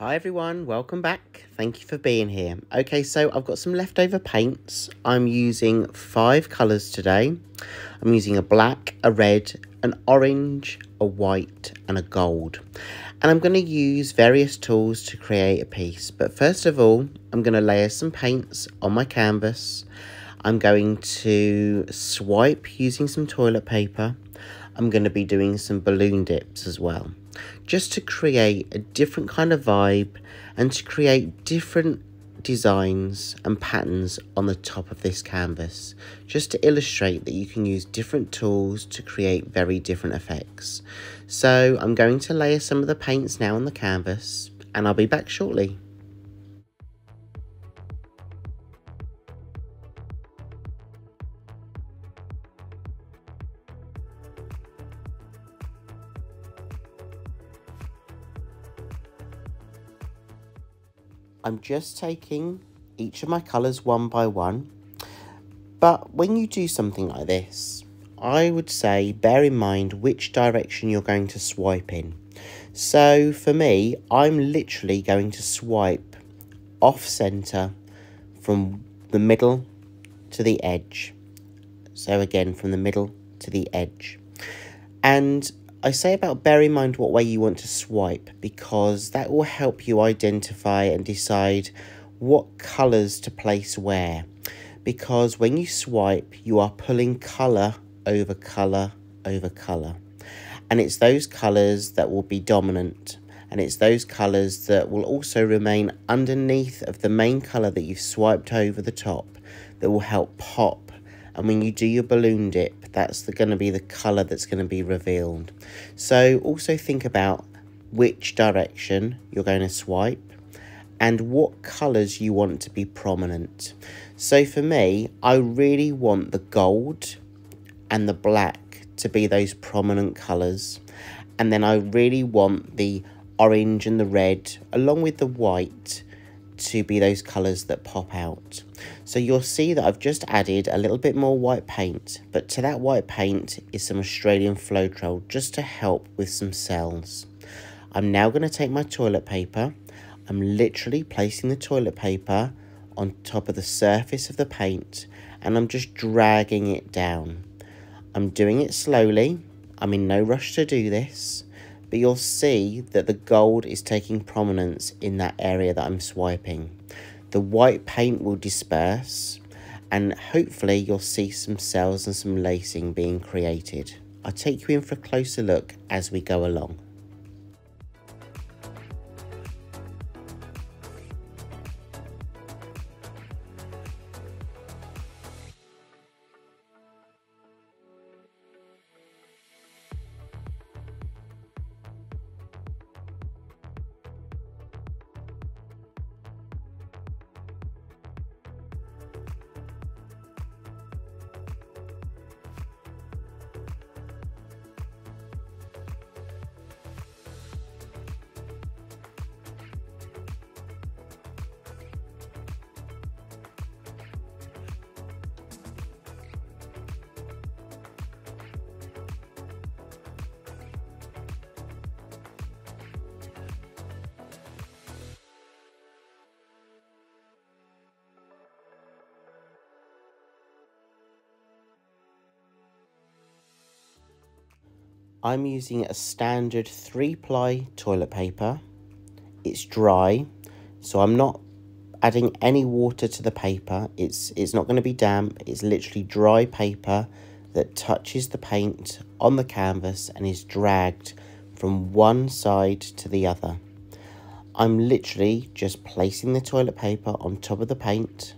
Hi everyone, welcome back. Thank you for being here. Okay, so I've got some leftover paints. I'm using five colours today. I'm using a black, a red, an orange, a white and a gold. And I'm going to use various tools to create a piece. But first of all, I'm going to layer some paints on my canvas. I'm going to swipe using some toilet paper. I'm going to be doing some balloon dips as well just to create a different kind of vibe and to create different designs and patterns on the top of this canvas just to illustrate that you can use different tools to create very different effects. So I'm going to layer some of the paints now on the canvas and I'll be back shortly. I'm just taking each of my colours one by one. But when you do something like this, I would say bear in mind which direction you're going to swipe in. So for me, I'm literally going to swipe off centre from the middle to the edge. So again, from the middle to the edge. And I say about bear in mind what way you want to swipe because that will help you identify and decide what colours to place where. Because when you swipe, you are pulling colour over colour over colour. And it's those colours that will be dominant. And it's those colours that will also remain underneath of the main colour that you've swiped over the top that will help pop and when you do your balloon dip. That's going to be the color that's going to be revealed. So also think about which direction you're going to swipe and what colors you want to be prominent. So for me i really want the gold and the black to be those prominent colors and then i really want the orange and the red along with the white to be those colours that pop out. So you'll see that I've just added a little bit more white paint, but to that white paint is some Australian Floetrol just to help with some cells. I'm now going to take my toilet paper. I'm literally placing the toilet paper on top of the surface of the paint and I'm just dragging it down. I'm doing it slowly. I'm in no rush to do this but you'll see that the gold is taking prominence in that area that I'm swiping. The white paint will disperse and hopefully you'll see some cells and some lacing being created. I'll take you in for a closer look as we go along. I'm using a standard three ply toilet paper. It's dry, so I'm not adding any water to the paper. It's, it's not going to be damp. It's literally dry paper that touches the paint on the canvas and is dragged from one side to the other. I'm literally just placing the toilet paper on top of the paint,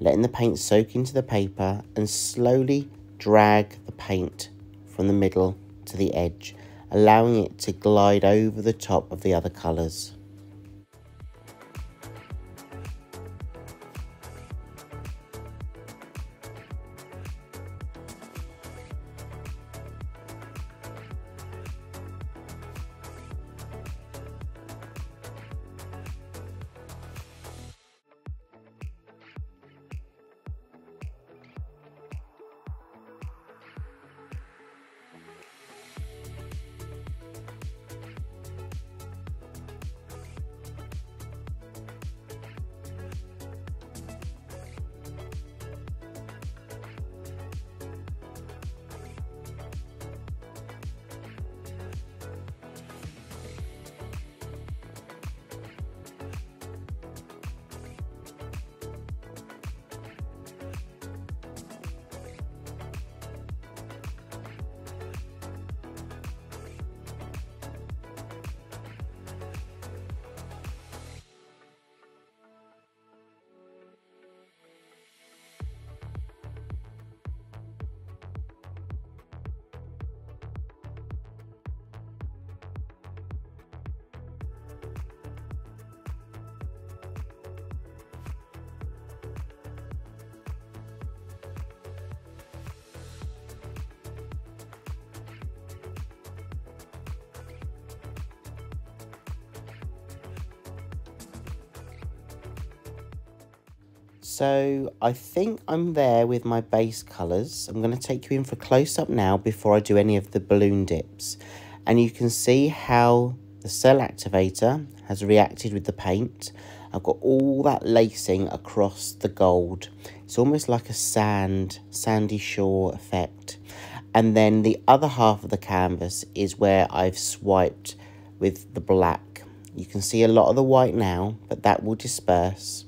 letting the paint soak into the paper and slowly drag the paint from the middle to the edge, allowing it to glide over the top of the other colours. So I think I'm there with my base colours. I'm going to take you in for close-up now before I do any of the balloon dips. And you can see how the cell activator has reacted with the paint. I've got all that lacing across the gold. It's almost like a sand, sandy shore effect. And then the other half of the canvas is where I've swiped with the black. You can see a lot of the white now, but that will disperse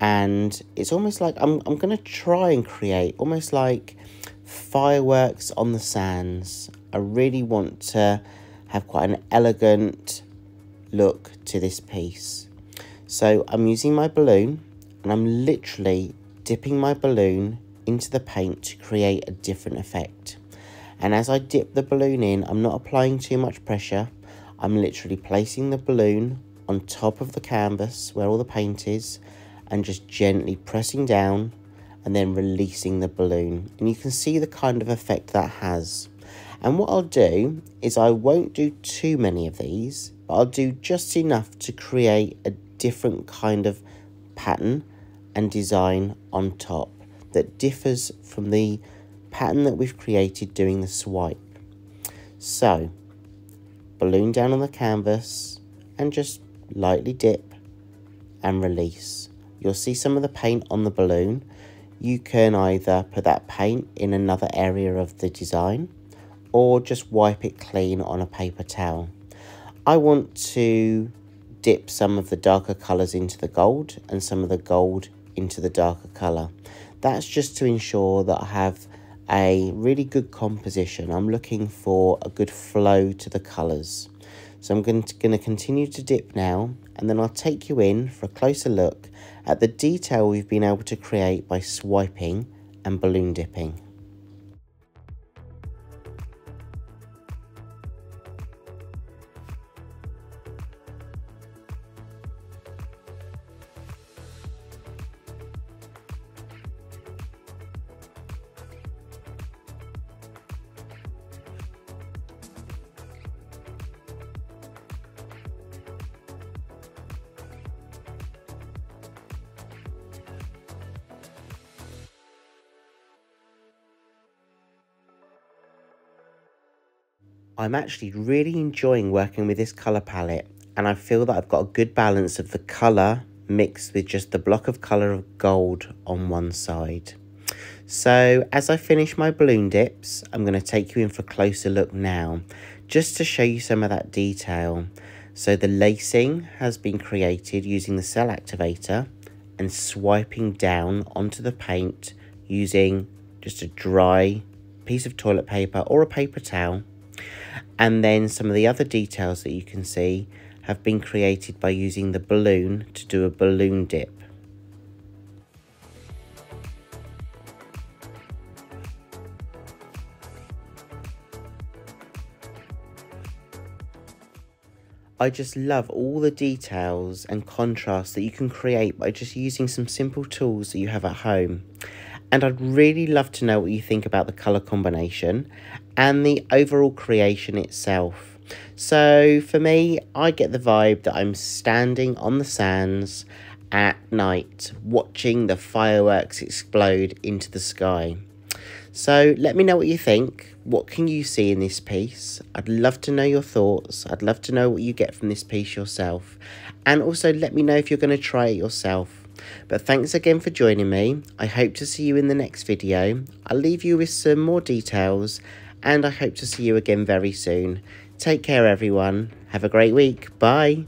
and it's almost like I'm, I'm going to try and create almost like fireworks on the sands. I really want to have quite an elegant look to this piece. So I'm using my balloon and I'm literally dipping my balloon into the paint to create a different effect. And as I dip the balloon in, I'm not applying too much pressure. I'm literally placing the balloon on top of the canvas where all the paint is and just gently pressing down and then releasing the balloon. And you can see the kind of effect that has. And what I'll do is I won't do too many of these, but I'll do just enough to create a different kind of pattern and design on top that differs from the pattern that we've created doing the swipe. So, balloon down on the canvas and just lightly dip and release. You'll see some of the paint on the balloon. You can either put that paint in another area of the design or just wipe it clean on a paper towel. I want to dip some of the darker colours into the gold and some of the gold into the darker colour. That's just to ensure that I have a really good composition. I'm looking for a good flow to the colours. So I'm going to, continue to dip now and then I'll take you in for a closer look at the detail we've been able to create by swiping and balloon dipping. I'm actually really enjoying working with this colour palette and I feel that I've got a good balance of the colour mixed with just the block of colour of gold on one side. So as I finish my balloon dips, I'm going to take you in for a closer look now, just to show you some of that detail. So the lacing has been created using the cell activator and swiping down onto the paint using just a dry piece of toilet paper or a paper towel and then some of the other details that you can see have been created by using the balloon to do a balloon dip. I just love all the details and contrast that you can create by just using some simple tools that you have at home. And I'd really love to know what you think about the colour combination and the overall creation itself. So for me, I get the vibe that I'm standing on the sands at night watching the fireworks explode into the sky. So let me know what you think. What can you see in this piece? I'd love to know your thoughts. I'd love to know what you get from this piece yourself. And also let me know if you're going to try it yourself. But thanks again for joining me. I hope to see you in the next video. I'll leave you with some more details and I hope to see you again very soon. Take care, everyone. Have a great week. Bye.